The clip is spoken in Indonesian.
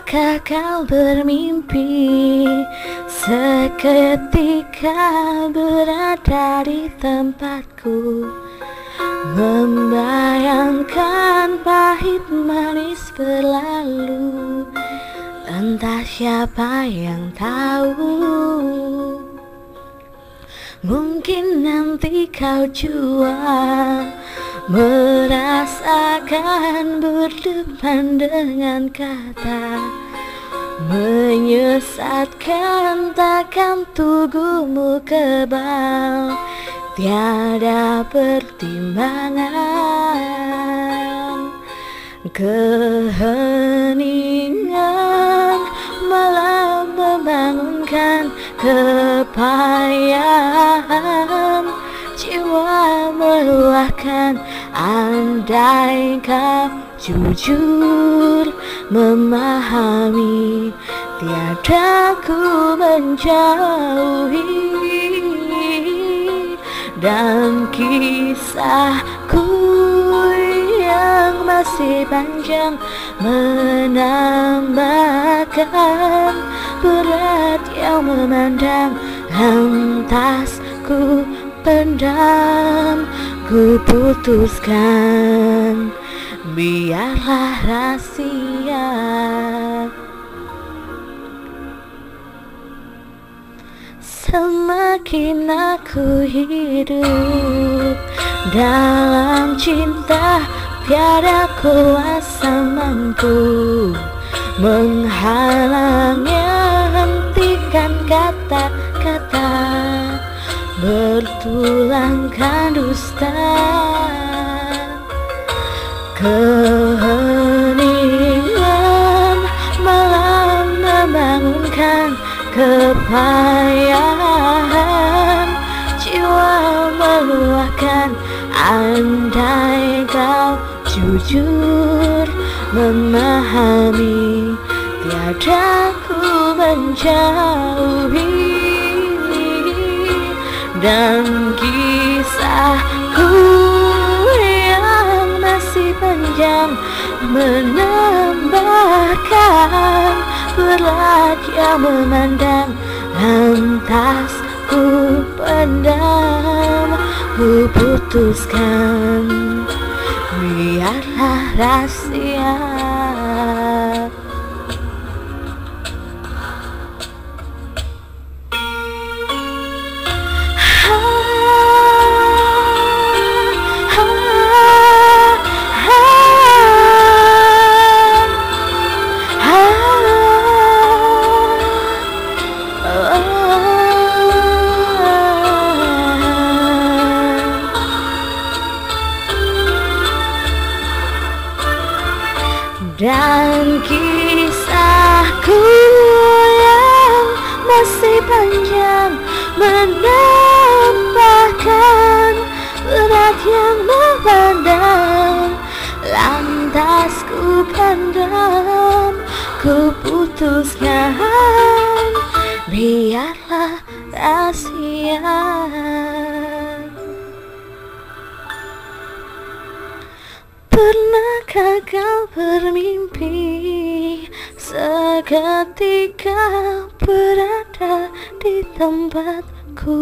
Pernahkah kau bermimpi Seketika berada di tempatku? Membayangkan pahit manis berlalu Entah siapa yang tahu. Mungkin nanti kau jua Merasakan berdepan dengan kata Menyesatkan takkan tubuhmu kebal. Tiada pertimbangan Keheningan malah membangunkan kepayahan Jiwa meluahkan Andai kau jujur memahami Tiada ku menjauhi. Dan kisahku yang masih panjang Menambahkan berat yang memandang Lantas ku pendam Ku putuskan. Biarlah rahasia. Semakin aku hidup Dalam cinta Tiada kuasa mampu Menghalangnya bertulangkan dusta Keheningan malam membangunkan kepayahan. Jiwa meluahkan andai kau jujur memahami Tiada ku menjauhi dan kisahku yang masih panjang menambahkan berat yang memandang lantas ku pendam. Ku putuskan biarlah rahasia Dan kisahku yang masih panjang Menambahkan berat yang memandang. Lantas ku pandang, ku putuskan Biarlah rahasia. Pernahkah kau Seketika berada di tempatku